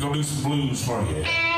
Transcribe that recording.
gonna do some blues for you.